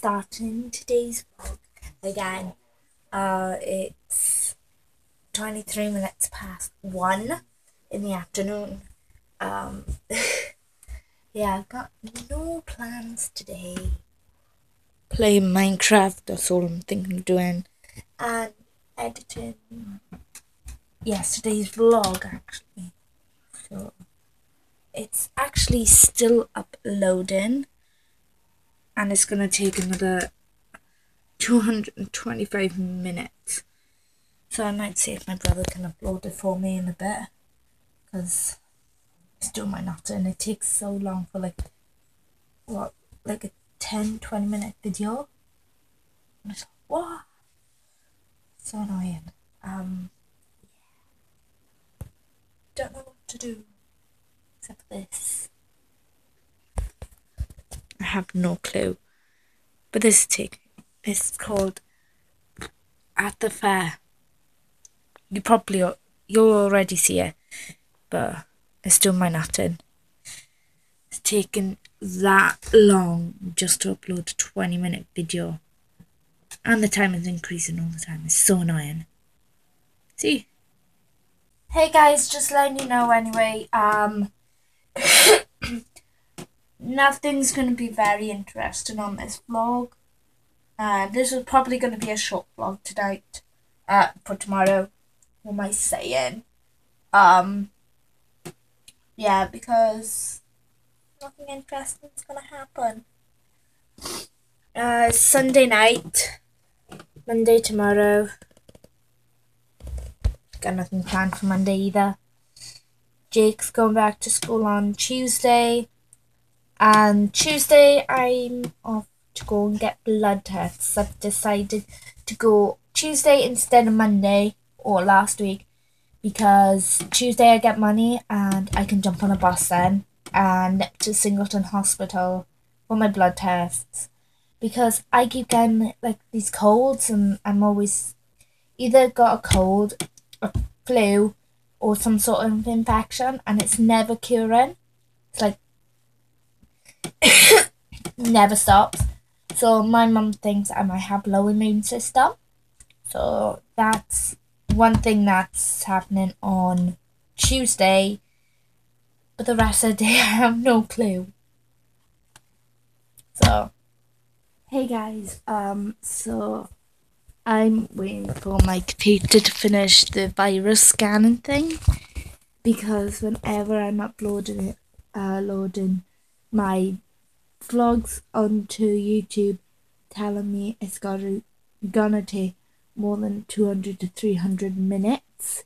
starting today's vlog again. Uh, it's 23 minutes past 1 in the afternoon. Um, yeah, I've got no plans today. Play Minecraft, that's all I'm thinking of doing. And editing yesterday's vlog, actually. So, it's actually still uploading and it's going to take another 225 minutes. So I might see if my brother can upload it for me in a bit because it's doing my not and it takes so long for like what like a 10 20 minute video. And it's like, what? So annoying. Um yeah. don't know what to do except this. I have no clue. But this tick is called At the Fair. You probably you'll already see it, but it's still my nothing. It's taken that long just to upload a 20 minute video. And the time is increasing all the time. It's so annoying. See? Hey guys, just letting you know anyway, um nothing's going to be very interesting on this vlog. Uh, this is probably going to be a short vlog tonight. Uh, for tomorrow. What am I saying? Um, yeah, because nothing interesting is going to happen. Uh, Sunday night. Monday tomorrow. Got nothing planned for Monday either. Jake's going back to school on Tuesday. And Tuesday, I'm off to go and get blood tests. I've decided to go Tuesday instead of Monday or last week because Tuesday I get money and I can jump on a bus then and to Singleton Hospital for my blood tests because I keep getting like these colds and I'm always either got a cold, a flu, or some sort of infection and it's never curing. It's like never stops. So my mum thinks I might have low immune system. So that's one thing that's happening on Tuesday. But the rest of the day I have no clue. So hey guys, um so I'm waiting for my computer to finish the virus scanning thing because whenever I'm uploading it uh loading my vlogs onto YouTube telling me it's gotta, gonna take more than 200 to 300 minutes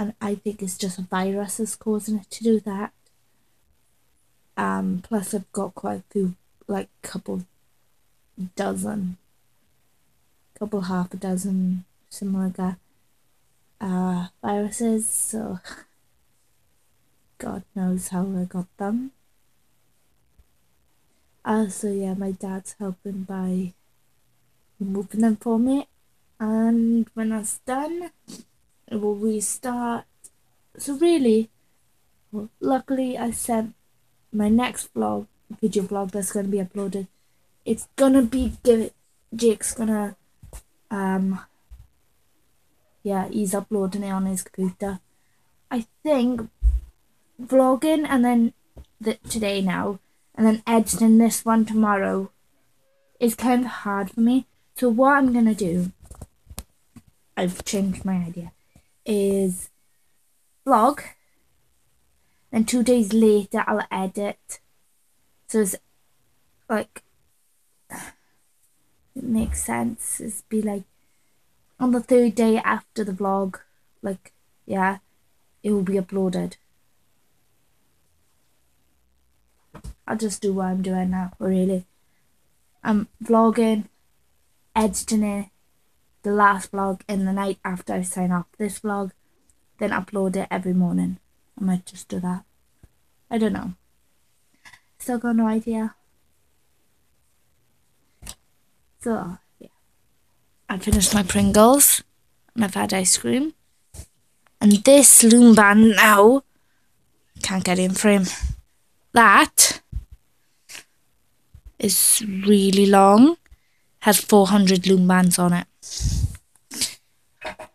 and I think it's just a virus that's causing it to do that. Um, plus I've got quite a few, like couple dozen, couple half a dozen, something like that, uh, viruses, so God knows how I got them. Uh, so yeah, my dad's helping by removing them for me. And when that's done, it will restart. So really, luckily I sent my next vlog, video vlog that's going to be uploaded. It's going to be, give Jake's going to, um, yeah, he's uploading it on his computer. I think vlogging and then the, today now and then editing this one tomorrow is kind of hard for me. So what I'm going to do, I've changed my idea, is vlog, and two days later I'll edit. So it's like, it makes sense. It's be like, on the third day after the vlog, like, yeah, it will be uploaded. I'll just do what I'm doing now, really. I'm vlogging, editing it, the last vlog in the night after I sign off this vlog, then upload it every morning. I might just do that. I don't know. Still got no idea. So, yeah. I finished my Pringles and I've had ice cream. And this loom band now, can't get in frame. That is really long has 400 loom bands on it.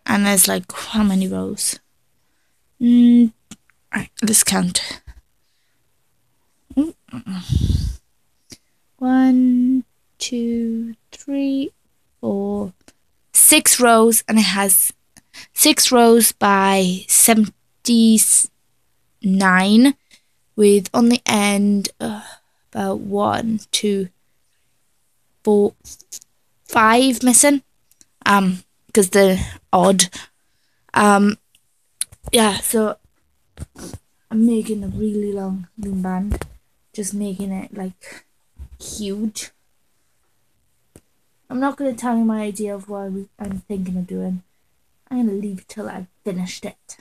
And there's like, how many rows? Mm, let's count. One, two, three, four, six rows, and it has six rows by 79 with on the end uh, about one, two, four, five missing. Um, because they're odd. Um, yeah, so I'm making a really long loom band, just making it like huge. I'm not going to tell you my idea of what I'm thinking of doing. I'm going to leave till I've finished it.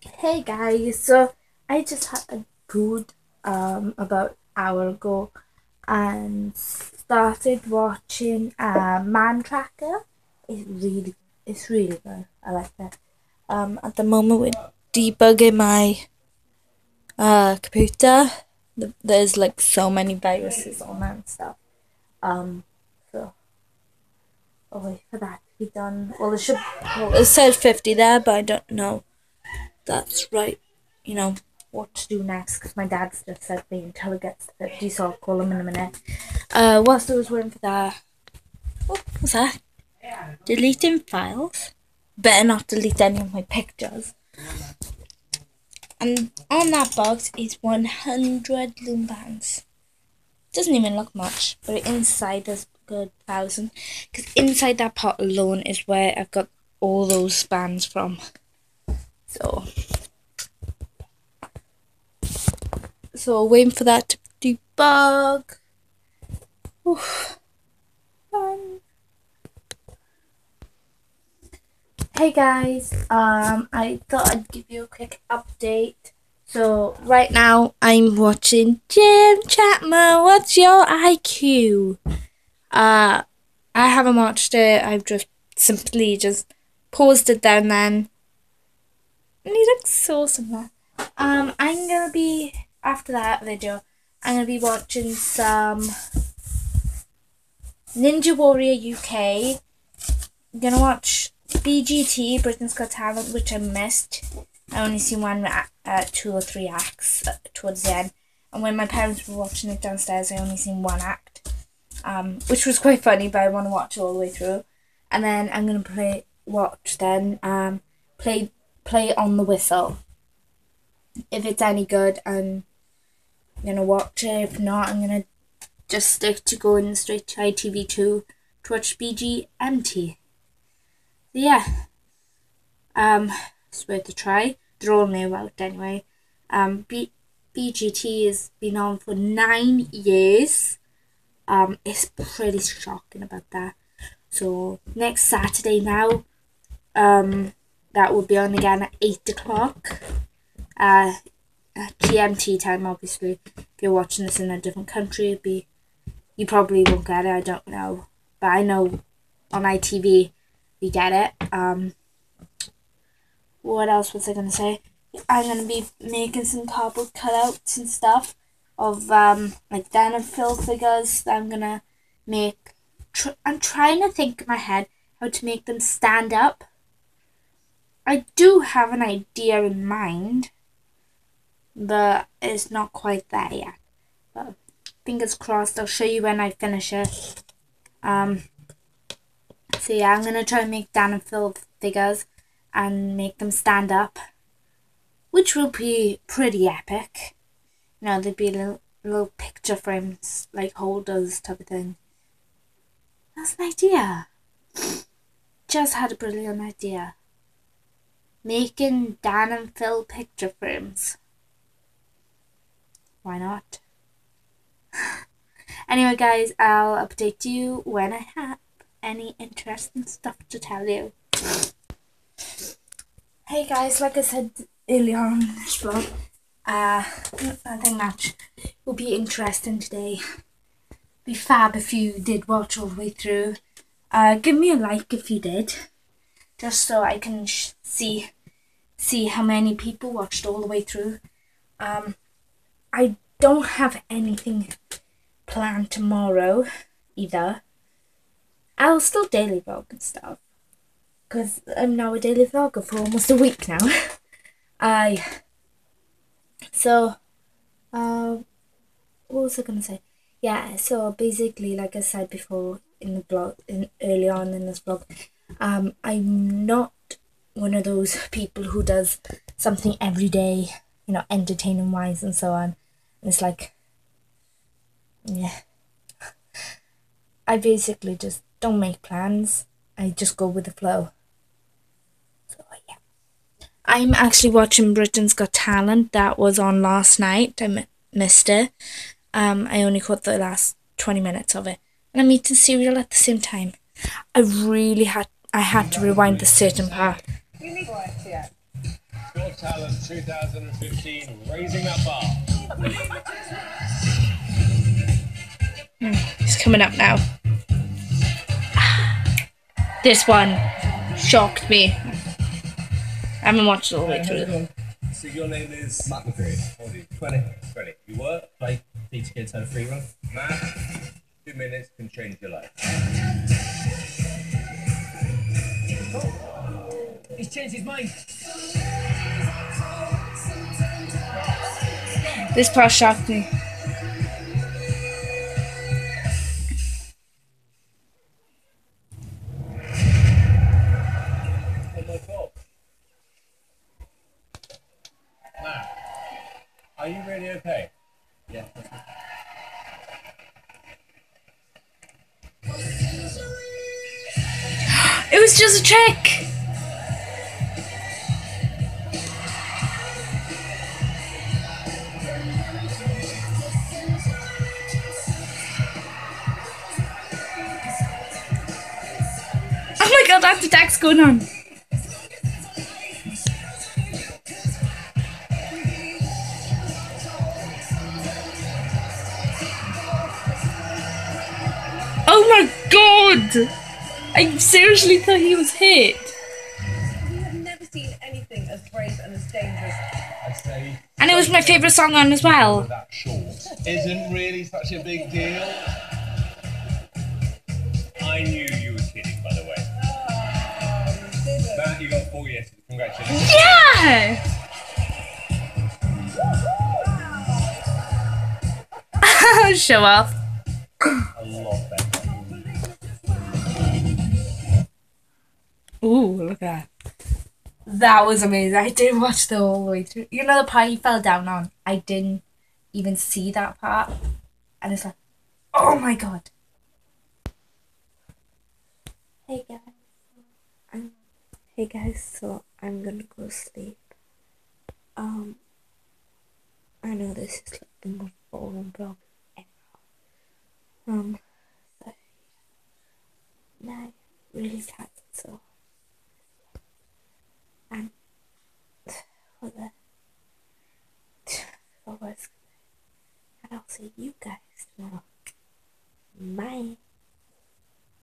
Hey guys, so I just had food um about hour ago and started watching uh, Man Tracker. It's really it's really good. I like that. Um at the moment we're debugging my uh computer. There's like so many viruses on that stuff. Um so oh wait for that to be done. Well it should well it says fifty there but I don't know that's right, you know, what to do next because my dad's just said me until it gets to 50, so I'll call him in a minute. Uh, whilst I was waiting for that, what was that? Deleting files. Better not delete any of my pictures. And on that box is 100 loom bands. Doesn't even look much, but inside there's a good thousand. Because inside that pot alone is where I've got all those bands from. So, so waiting for that to debug. Hey guys, um, I thought I'd give you a quick update. So right now I'm watching Jim Chapman. What's your IQ? Uh, I haven't watched it. I've just simply just paused it there and then and he looks so similar. Um, I'm gonna be after that video. I'm gonna be watching some Ninja Warrior UK. I'm gonna watch BGT Britain's Got Talent, which I missed. I only seen one, uh, two or three acts uh, towards the end. And when my parents were watching it downstairs, I only seen one act, um, which was quite funny. But I want to watch it all the way through. And then I'm gonna play watch then um play play on the whistle. If it's any good, I'm gonna watch it. If not, I'm gonna just stick to going straight to ITV2 to watch BGMT. So yeah, um, it's worth a try. They're all new out anyway. Um, B- BGT has been on for nine years. Um, it's pretty shocking about that. So next Saturday now, um, that will be on again at 8 o'clock. Uh, GMT time, obviously. If you're watching this in a different country, it'd be you probably won't get it. I don't know, but I know on ITV we get it. Um, what else was I gonna say? I'm gonna be making some cardboard cutouts and stuff of um like Dan Phil figures that I'm gonna make. Tr- I'm trying to think in my head how to make them stand up I do have an idea in mind, but it's not quite there yet. But fingers crossed, I'll show you when I finish it. Um, so yeah, I'm to try and make Dan and Phil figures and make them stand up, which will be pretty epic. You know, there'd be little, little picture frames, like holders type of thing. That's an idea. Just had a brilliant idea making Dan and Phil picture frames. Why not? anyway, guys, I'll update you when I have any interesting stuff to tell you. Hey guys, like I said earlier on this vlog, uh, nothing much will be interesting today. Be fab if you did watch all the way through. Uh, give me a like if you did, just so I can see see how many people watched all the way through. Um, I don't have anything planned tomorrow either. I'll still daily vlog and stuff because I'm now a daily vlogger for almost a week now. I so uh, what was I gonna say? Yeah, so basically, like I said before in the blog, in early on in this vlog, um, I'm not one of those people who does something every day, you know, entertaining wise and so on. It's like, yeah, I basically just don't make plans. I just go with the flow. So yeah. I'm actually watching Britain's Got Talent. That was on last night. I missed it. Um, I only caught the last 20 minutes of it. And I'm eating cereal at the same time. I really had I had to rewind the certain part. Got Talent 2015, raising that bar. It's coming up now. This one shocked me. I haven't watched it all the way through. So your name is Matt McCready. 20. 20. You work? Like teach kids how to free run. Matt, two minutes can change your life. He's changed his mind. This part shocked me. Not my fault. Matt, are you really okay? Yeah. It was just a trick. Oh my god, that's attack's going on. Oh my god! I seriously thought he was hit. We have never seen anything as brave and as dangerous. And it was my favourite song on as well. that short isn't really such a big deal. I knew Matt, you got four yeses. Congratulations. Yeah! Show off. A lot better. Ooh, look at that. That was amazing. I didn't watch the whole way through. You know the part he fell down on? I didn't even see that part. And it's like, oh my god. Hey guys hey guys so i'm gonna go sleep. Um i know this is like the most boring vlog ever. Um so now really tired so. And for the for and i'll see you guys tomorrow bye